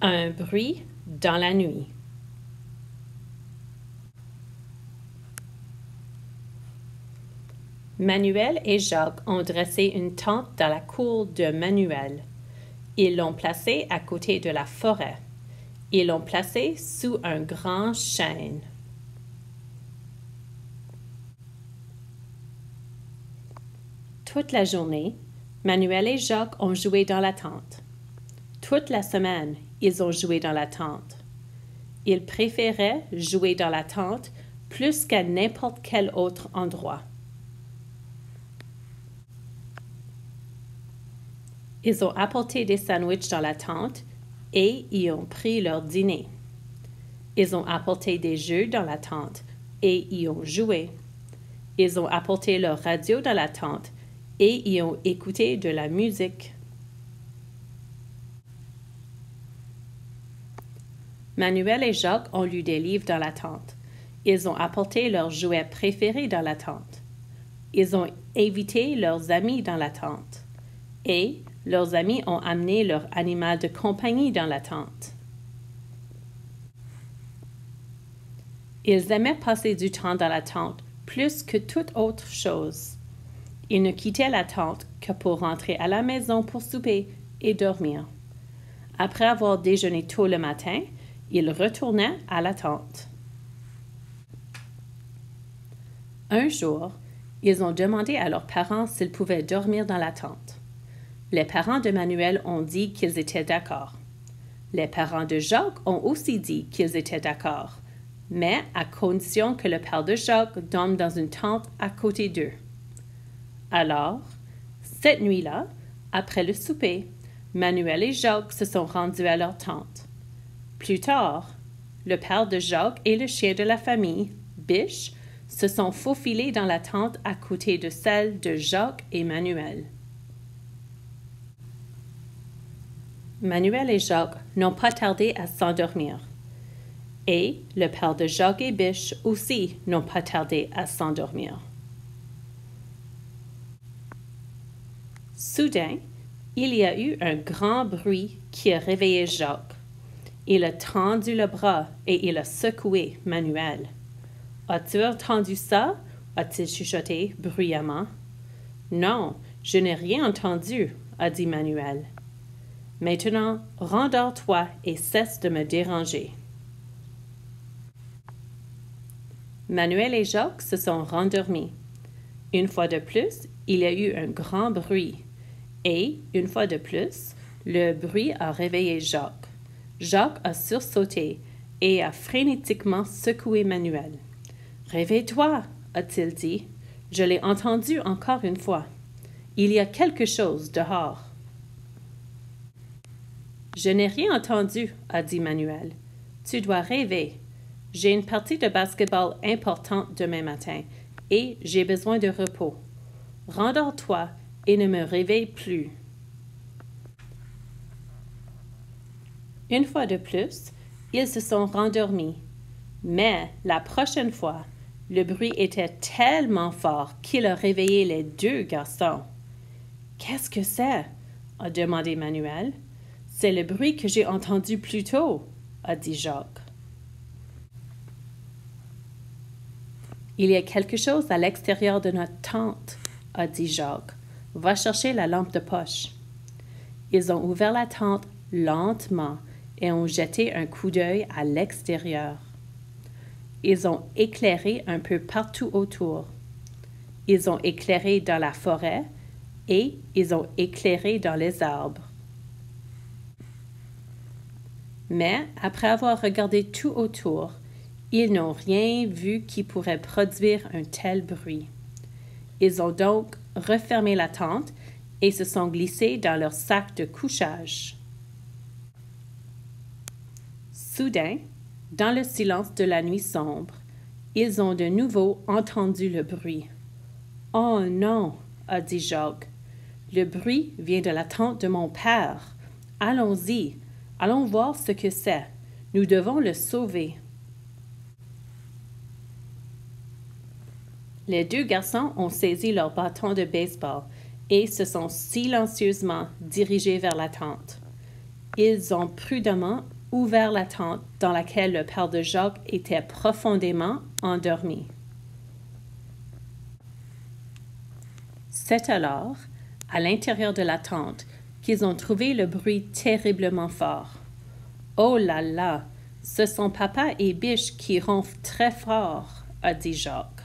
Un bruit dans la nuit. Manuel et Jacques ont dressé une tente dans la cour de Manuel. Ils l'ont placée à côté de la forêt. Ils l'ont placée sous un grand chêne. Toute la journée, Manuel et Jacques ont joué dans la tente. Toute la semaine, ils ont joué dans la tente. Ils préféraient jouer dans la tente plus qu'à n'importe quel autre endroit. Ils ont apporté des sandwichs dans la tente et y ont pris leur dîner. Ils ont apporté des jeux dans la tente et y ont joué. Ils ont apporté leur radio dans la tente et y ont écouté de la musique. Manuel et Jacques ont lu des livres dans la tente. Ils ont apporté leurs jouets préférés dans la tente. Ils ont invité leurs amis dans la tente. Et leurs amis ont amené leur animal de compagnie dans la tente. Ils aimaient passer du temps dans la tente plus que toute autre chose. Ils ne quittaient la tente que pour rentrer à la maison pour souper et dormir. Après avoir déjeuné tôt le matin, ils retournaient à la tente. Un jour, ils ont demandé à leurs parents s'ils pouvaient dormir dans la tente. Les parents de Manuel ont dit qu'ils étaient d'accord. Les parents de Jacques ont aussi dit qu'ils étaient d'accord, mais à condition que le père de Jacques dorme dans une tente à côté d'eux. Alors, cette nuit-là, après le souper, Manuel et Jacques se sont rendus à leur tente. Plus tard, le père de Jacques et le chien de la famille, Biche, se sont faufilés dans la tente à côté de celle de Jacques et Manuel. Manuel et Jacques n'ont pas tardé à s'endormir. Et le père de Jacques et Biche aussi n'ont pas tardé à s'endormir. Soudain, il y a eu un grand bruit qui a réveillé Jacques. Il a tendu le bras et il a secoué Manuel. As-tu entendu ça? a-t-il chuchoté bruyamment. Non, je n'ai rien entendu, a dit Manuel. Maintenant, rendors-toi et cesse de me déranger. Manuel et Jacques se sont rendormis. Une fois de plus, il y a eu un grand bruit. Et, une fois de plus, le bruit a réveillé Jacques. Jacques a sursauté et a frénétiquement secoué Manuel. Réveille-toi, a-t-il dit. Je l'ai entendu encore une fois. Il y a quelque chose dehors. Je n'ai rien entendu, a dit Manuel. Tu dois rêver. J'ai une partie de basketball importante demain matin et j'ai besoin de repos. Rendors-toi et ne me réveille plus. Une fois de plus, ils se sont rendormis. Mais la prochaine fois, le bruit était tellement fort qu'il a réveillé les deux garçons. Qu'est-ce que c'est? a demandé Manuel. C'est le bruit que j'ai entendu plus tôt, a dit Jacques. Il y a quelque chose à l'extérieur de notre tente, a dit Jacques. Va chercher la lampe de poche. Ils ont ouvert la tente lentement et ont jeté un coup d'œil à l'extérieur. Ils ont éclairé un peu partout autour. Ils ont éclairé dans la forêt et ils ont éclairé dans les arbres. Mais après avoir regardé tout autour, ils n'ont rien vu qui pourrait produire un tel bruit. Ils ont donc refermé la tente et se sont glissés dans leur sac de couchage. Soudain, dans le silence de la nuit sombre, ils ont de nouveau entendu le bruit. Oh non, a dit Jacques. Le bruit vient de la tente de mon père. Allons-y, Allons voir ce que c'est. Nous devons le sauver. Les deux garçons ont saisi leur bâton de baseball et se sont silencieusement dirigés vers la tente. ils ont prudemment ouvert la tente dans laquelle le père de Jacques était profondément endormi. C'est alors, à l'intérieur de la tente, qu'ils ont trouvé le bruit terriblement fort. Oh là là, ce sont papa et Biche qui ronflent très fort, a dit Jacques.